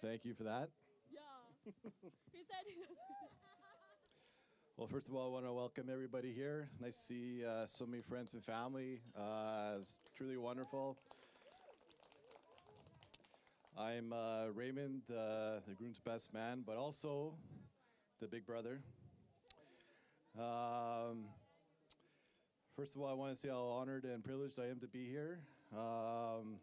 Thank you for that. Yeah. he said he was. Well, first of all, I want to welcome everybody here. Nice to see uh, so many friends and family. Uh, it's truly wonderful. I'm uh, Raymond, uh, the groom's best man, but also the big brother. Um, first of all, I want to say how honored and privileged I am to be here. Um,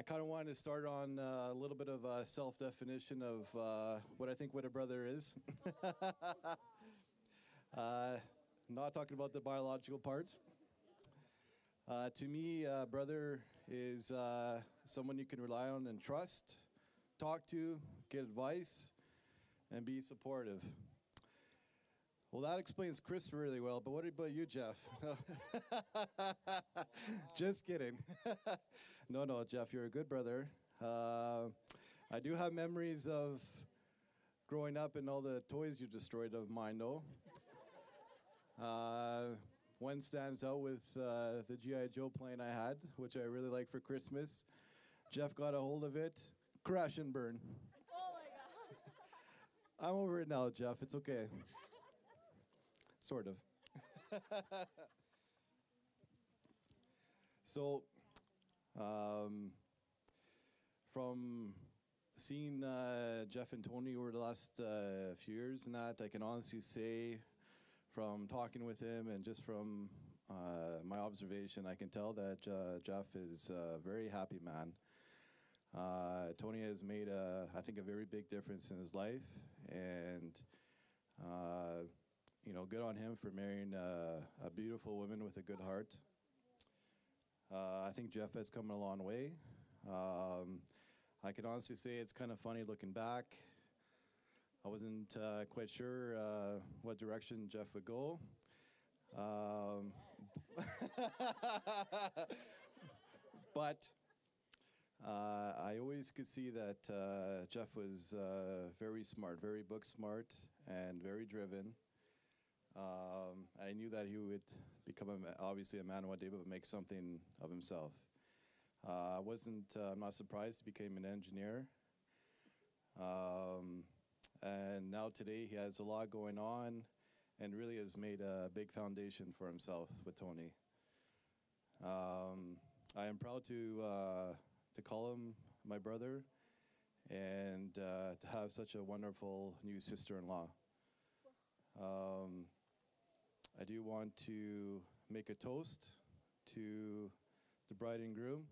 I kind of wanted to start on uh, a little bit of a self definition of uh, what I think what a brother is. Uh, not talking about the biological part. Uh, to me, uh, brother is uh, someone you can rely on and trust, talk to, get advice, and be supportive. Well, that explains Chris really well, but what about you, Jeff? Just kidding. no, no, Jeff, you're a good brother. Uh, I do have memories of growing up and all the toys you destroyed of mine, though. Uh, one stands out with uh, the G.I. Joe plane I had, which I really like for Christmas. Jeff got a hold of it, crash and burn. Oh my god. I'm over it now, Jeff. It's okay. Sort of. so, um, from seeing uh, Jeff and Tony over the last uh, few years and that, I can honestly say from talking with him and just from uh, my observation, I can tell that uh, Jeff is a very happy man. Uh, Tony has made, a, I think, a very big difference in his life, and good on him for marrying a, a beautiful woman with a good heart. Uh, I think Jeff has come a long way. Um, I can honestly say it's kind of funny looking back. I wasn't uh, quite sure uh, what direction Jeff would go. Um, but uh, I always could see that uh, Jeff was uh, very smart, very book smart, and very driven. Um, I knew that he would become a, obviously a man one day, but make something of himself. Uh, I wasn't. I'm not surprised he became an engineer. Um, and now today he has a lot going on and really has made a big foundation for himself with Tony. Um, I am proud to, uh, to call him my brother and uh, to have such a wonderful new sister in law. Um, do want to make a toast to the bride and groom.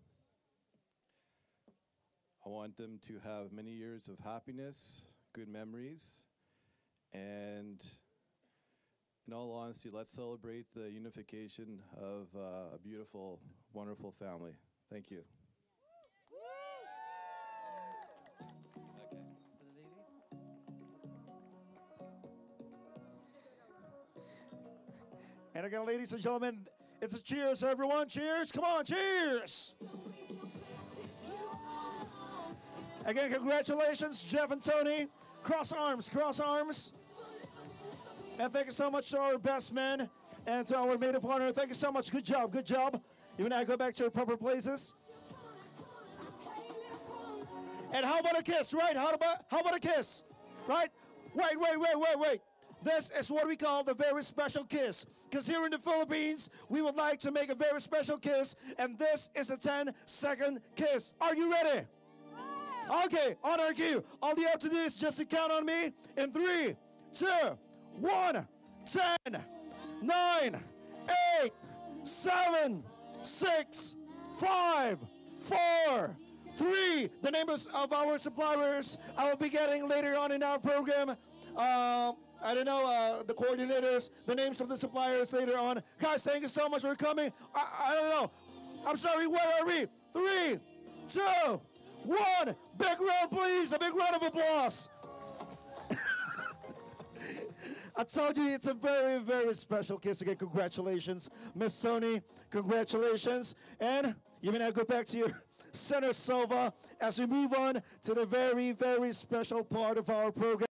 I want them to have many years of happiness, good memories. And in all honesty, let's celebrate the unification of uh, a beautiful, wonderful family. Thank you. And again, ladies and gentlemen, it's a cheers, everyone. Cheers. Come on, cheers. Again, congratulations, Jeff and Tony. Cross arms, cross arms. And thank you so much to our best men and to our maid of honor. Thank you so much. Good job, good job. You and I go back to your proper places. And how about a kiss, right? How about how about a kiss? Right? Wait, wait, wait, wait, wait. This is what we call the very special kiss. Because here in the Philippines, we would like to make a very special kiss, and this is a 10 second kiss. Are you ready? Okay, on our cue. All you have to do is just to count on me in three, two, one, ten, nine, eight, seven, six, five, four, three. The names of our suppliers I will be getting later on in our program. Um, I don't know uh, the coordinators, the names of the suppliers later on. Guys, thank you so much for coming. I, I don't know. I'm sorry. Where are we? Three, two, one. Big round, please. A big round of applause. I told you it's a very, very special kiss. Again, congratulations, Miss Sony. Congratulations. And you may now go back to your center, Silva, as we move on to the very, very special part of our program.